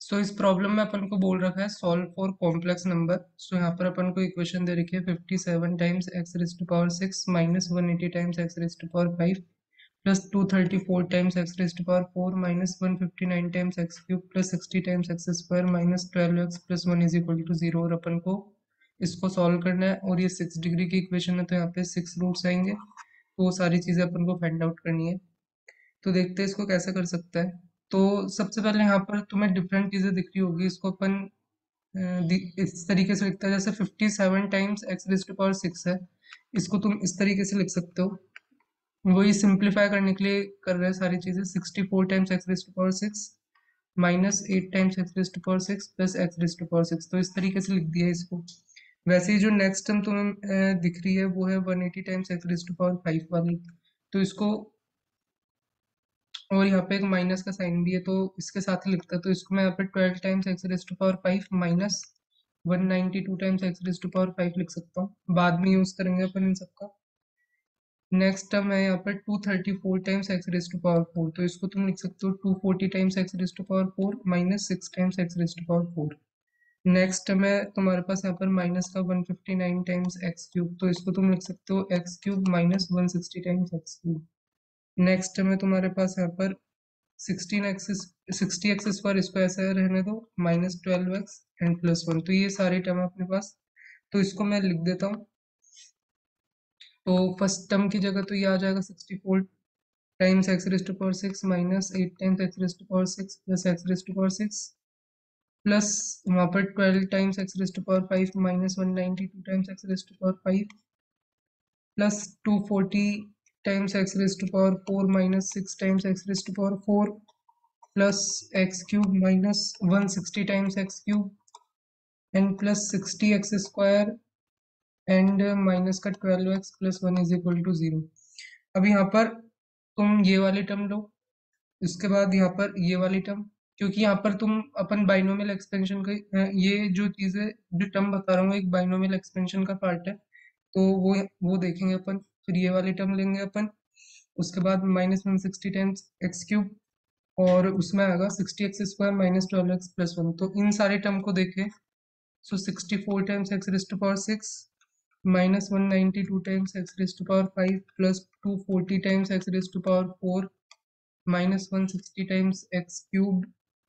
सो so, इस problem में अपन को बोल रखा है solve for complex number so यहाँ पर अपन को इक्वेशन दे रखी है fifty seven times X raise to power six minus one eighty times X raise to power five plus two thirty four times X raise to power four minus one fifty nine times X cube plus sixty times X square minus twelve X plus one is equal to zero और अपन को इसको solve करना है और ये six degree की equation है तो यहाँ पे सिक्स रूट्स आएँगे। तो वो सारी चीज़ें अपन को फाइंड आउट करनी है। तो देखते हैं इसको कैसे कर सकता है। तो सबसे पहले यहाँ पर तुम्हें डिफरेंट चीज़ें दिख रही होगी। इसको अपन इस तरीके से लिखता है। जैसे fifty seven times x raise to power six है। इसको तुम इस तरीके से लिख सकते हो। वही सिंप्लीफाई करने के लिए कर रहे हैं सारी चीज़ें। Sixty four times x raise to power six minus eight times x raise to power six plus x raise to power six तो इस तरीके से लिख दिया इसको। वैसे ही जो नेक्स्ट टर्म तुम्हें दिख रही है वो है one eighty times x raise to power five वाली। तो इसको और यहाँ पे एक माइनस का साइन भी है तो इसके साथ ही लिखता है तो इसको मैं यहाँ पे twelve times x raise to power five minus one ninety two times x raise to power five लिख सकता हूँ। बाद में यूज़ करेंगे अपन इन सबका। नेक्स्ट टर्म है यहाँ पर two thirty four times x raise to power four तो इसको तुम लिख सकते हो two forty times x raise to power four minus six times x raise to power four next term है तुम्हारे पास यहाँ पर माइनस का one fifty nine times x cube तो इसको तुम लिख सकते हो x cube minus one sixty times x cube next में तुम्हारे पास यहाँ पर sixteen axis sixty x square इसको ऐसा रहने दो minus twelve x and plus one तो ये सारे टर्म अपने पास। तो इसको मैं लिख देता हूँ। तो फ़र्स्ट टर्म की जगह तो ये आ जाएगा sixty four times x raise to power six minus eight times x raise to power six plus x raise to power six plus वहाँ पर twelve times x raise to power five minus one ninety two times x raise to power five plus two forty times x raised to power 4 minus 6 times x raised to power 4 plus x cube minus 160 times x cube and plus 60 x square and minus का twelve x plus one is equal to zero अब यहाँ पर तुम ये वाली term लो, इसके बाद यहाँ पर ये वाली टर्म क्योंकि यहाँ पर तुम अपन बाइनोमियल एक्सपेंशन का ये जो चीज़ है जो टर्म बता रहा हूँ, एक बाइनोमियल एक्सपेंशन का पार्ट है तो वो वो देखेंगे अपन। फिर ये वाली टर्म लेंगे अपन। उसके बाद minus one sixty times x cube और उसमें आएगा sixty x square minus twelve x plus one तो इन सारे टर्म को देखें। So sixty four times x raise to power six minus one ninety two times x raise to power five plus two forty times x raise to power four minus one sixty times x cube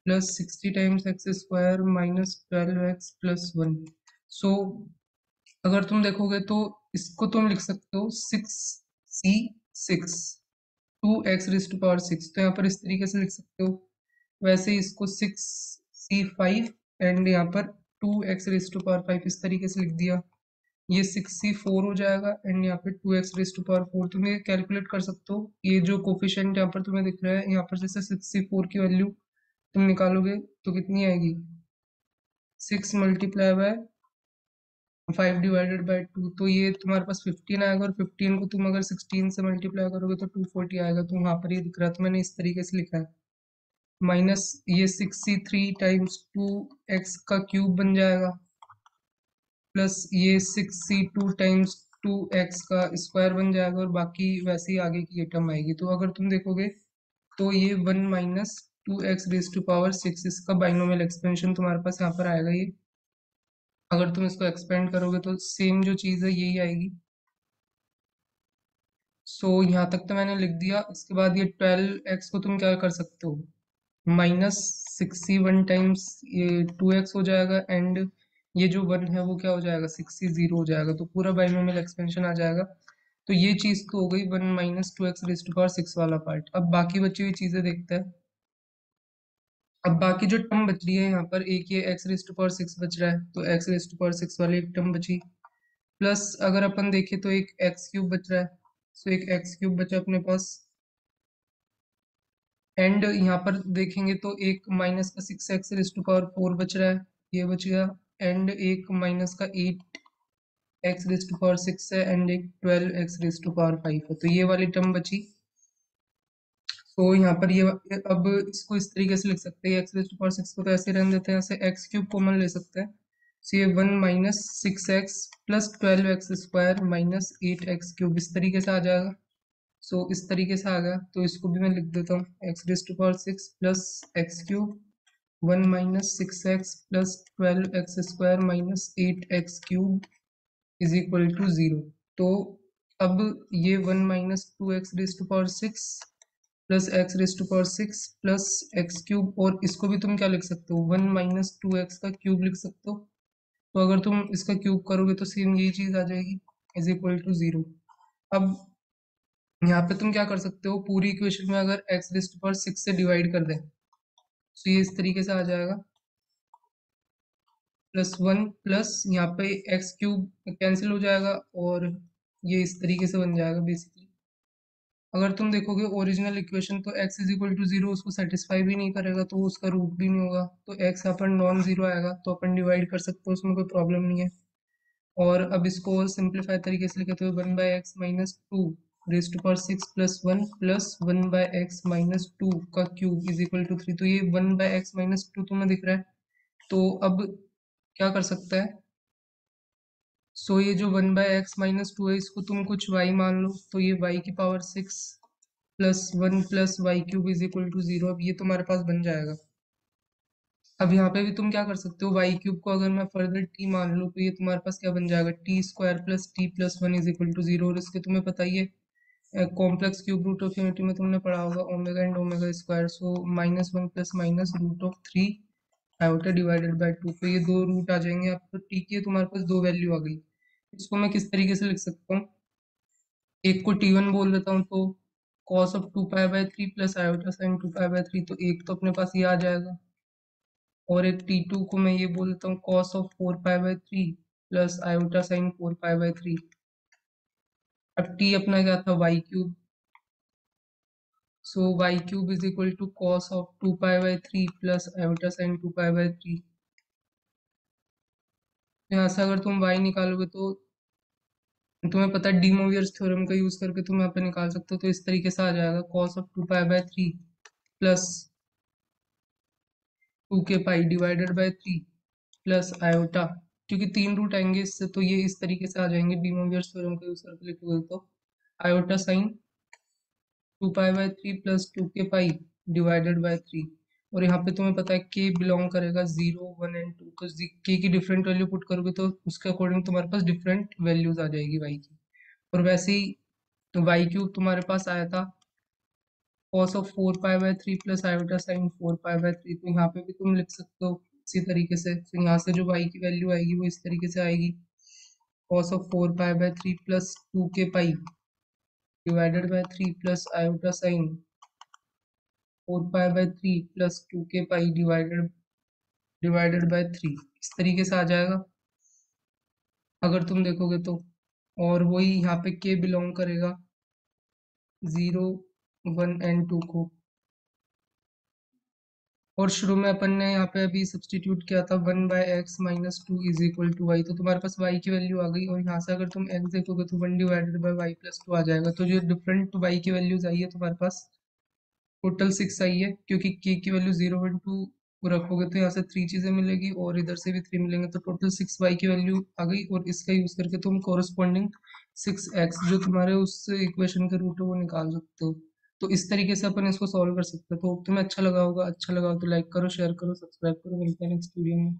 plus sixty times x square minus twelve x plus one so अगर तुम देखोगे तो इसको तुम लिख सकते हो six C six two x raise to power six तो यहाँ पर इस तरीके से लिख सकते हो। वैसे इसको सिक्स सी फाइव एंड यहाँ पर two x raise to power five इस तरीके से लिख दिया। ये सिक्स सी फोर हो जाएगा एंड यहाँ पे two x raise to power four तुम ये कैलकुलेट कर सकते हो। ये जो कोफिशेंट यहाँ पर तुम्हें दिख रहा है, यहाँ पर जैसे सिक्स सी फोर की वैल्यू तुम निकालोगे तो कितनी आएगी? Six multiply by five divided by two तो ये तुम्हारे पास फिफ्टीन आएगा और फिफ्टीन को तुम अगर सिक्सटीन से मल्टीप्लाई करोगे तो टू फोर्टी आएगा। तो वहाँ पर ये दिख रहा है तो मैंने इस तरीके से लिखा है। माइनस ये sixty three times two x का क्यूब बन जाएगा। प्लस ये sixty two times two x का स्क्वायर बन जाएगा और बाकी वैसे ही आगे की टर्म आएगी। तो अगर तुम देखोगे तो ये one minus two x raise to power six इसका बाइनोमियल एक्सपेंशन तुम्हारे पास यहाँ पर आएगा। ये अगर तुम इसको एक्सपेंड करोगे तो सेम जो चीज़ है यही आएगी। सो so, यहाँ तक तो मैंने लिख दिया। इसके बाद ये ट्वेल्व एक्स को तुम क्या कर सकते हो? माइनस सिक्सटी वन टाइम्स ये टू एक्स हो जाएगा एंड ये जो वन है वो क्या हो जाएगा? सिक्सटी ज़ीरो हो जाएगा। तो पूरा बाइनोमियल एक्सपेंशन आ जाएगा। तो ये चीज़ तो हो गई one minus two x raised power six वाला पार्ट अब बाकी बची हुई चीज़ें देखते हैं। अब बाकी जो टर्म बच रही है यहाँ पर, एक ये x raise to power six बच रहा है तो x raise to power six वाली एक टर्म बची। प्लस अगर अपन देखें तो एक एक्स क्यूब बच रहा है सो एक एक्स क्यूब बचा अपने पास। एंड यहाँ पर देखेंगे तो एक माइनस का six x raise to power four बच रहा है, ये बच गया। एंड एक माइनस का eight x raise to power six है एंड एक twelve x raise to power five है तो ये वाली टर्म बची। तो यहाँ पर ये अब इसको इस तरीके से लिख सकते हैं एक्स टू पावर सिक्स को तो ऐसे रहने देते हैं ऐसे एक्स क्यूब कॉमन ले सकते हैं। सो ये one minus six x plus twelve x square minus eight x cube इस तरीके से आ जाएगा। सो so, इस तरीके से आ गया तो इसको भी मैं लिख देता हूँ x raise to power six plus x cube one minus six x plus twelve x square minus eight x cube is equal to zero तो अब ये one minus two x raise to power six plus x raise to power six plus x cube और इसको भी तुम क्या लिख सकते हो? वन माइनस टू एक्स का क्यूब लिख सकते हो। तो अगर तुम इसका क्यूब करोगे तो सेम यही चीज़ आ जाएगी इज़ इक्वल टू ज़ीरो अब यहाँ पे तुम क्या कर सकते हो? पूरी इक्वेशन में अगर एक्स रेस्ट पर सिक्स से डिवाइड कर दें तो ये इस तरीके से आ जाएगा। प्लस वन प्लस यहाँ पे एक्स क्यूब कैंसिल हो जाएगा और ये इस तरीके से बन जाएगा बेसिकली अगर तुम देखोगे ओरिजिनल इक्वेशन तो x is equal to zero उसको सेटिस्फाई भी नहीं करेगा तो उसका रूट भी नहीं होगा। तो x अपन नॉन ज़ीरो आएगा तो अपन डिवाइड कर सकते हो, उसमें कोई प्रॉब्लम नहीं है। और अब इसको सिंप्लीफाई तरीके से लिखते हुए one by x minus two raise to power six plus one plus one by x minus two का cube is equal to three तो ये one by x minus two तुम्हें दिख रहा है। तो अब क्या कर सकता है? सो ये जो one by x minus two है, इसको तुम कुछ वाई मान लो तो ये वाई की power six plus one plus y cube is equal to zero अब ये तुम्हारे पास बन जाएगा। अब यहाँ पे भी तुम क्या कर सकते हो वाई क्यूब को अगर मैं फर्दर टी मान लूँ तो ये तुम्हारे पास क्या बन जाएगा? T square plus t plus one is equal to zero और इसके तुम्हें पता ही है complex cube root of unity में तुमने पढ़ा होगा omega and omega square so minus one plus minus root of three iota divided by two तो ये दो रूट आ जाएँगे। आपको टी की तुम्हारे पास दो वैल्यू आ गई। इसको मैं किस तरीके से लिख सकता हूँ? एक को टी वन बोल देता हूँ तो cos of two pi by three plus iota sine two pi by three तो एक तो अपने पास ये आ जाएगा। और एक टी टू को मैं ये बोल देता हूँ cos of four pi by three plus iota sine four pi by three अब टी अपना क्या था? Y cube so y cube is equal to cos of two pi by three plus iota sine two pi by three यहाँ से अगर तुम Y निकालोगे तो तुम्हें पता है डीमोवियर्स थ्योरम का यूज़ करके तुम यहाँ पे निकाल सकते हो तो इस तरीके से आ जाएगा cos of two pi by three plus two के pi divided by three plus iota क्योंकि तीन रूट आएँगे इससे तो ये इस तरीके से आ जाएँगे डीमोवियर्स थ्योरम का यूज़ करके लिखोगे तो iota sine two pi by three plus two के पाई डिवाइडेड बाई थ्री और यहाँ पे तुम्हें पता है के बिलोंग करेगा ज़ीरो वन एंड टू तो के की डिफरेंट वैल्यू पुट करोगे तो उसके अकॉर्डिंग तुम्हारे पास डिफरेंट वैल्यूज़ आ जाएगी वाई की। और वैसे ही वाई क्यूब तुम्हारे पास आया था cos of four pi by three plus iota sine four pi by three तो यहाँ पे भी तुम लिख सकते हो इसी तरीके से। तो यहाँ से जो y की वैल्यू आएगी वो इस तरीके से आएगी cos of four pi by three plus two के pi divided by three plus iota sine four pi by three plus two के pi divided divided by three, इस तरीके से आ जाएगा। अगर तुम देखोगे तो और वही यहाँ पे के बिलोंग करेगा ज़ीरो वन एंड टू को। और शुरू में अपन ने यहाँ पे अभी सब्सटीट्यूट किया था one by x minus two is equal to y तो तुम्हारे पास वाई की वैल्यू आ गई, और यहाँ से अगर तुम एक्स देखोगे तो one divided by y plus two आ जाएगा। तो जो डिफरेंट वाई की वैल्यूज़ आई है तुम्हारे पास टोटल सिक्स आई है, क्योंकि के की वैल्यू ज़ीरो वन टू रखोगे तो यहाँ से थ्री चीज़ें मिलेगी और इधर से भी थ्री मिलेंगे तो टोटल सिक्स वाई की वैल्यू आ गई और इसका यूज़ करके तुम कोरस्पॉन्डिंग सिक्स एक्स जो तुम्हारे उस इक्वेशन के रूट है वो निकाल सकते हो। तो इस तरीके से अपन इसको सॉल्व कर सकते हैं। तो तुम्हें अच्छा लगा होगा। अच्छा लगा तो लाइक करो शेयर करो सब्सक्राइब करो। मिलते हैं नेक्स्ट वीडियो में।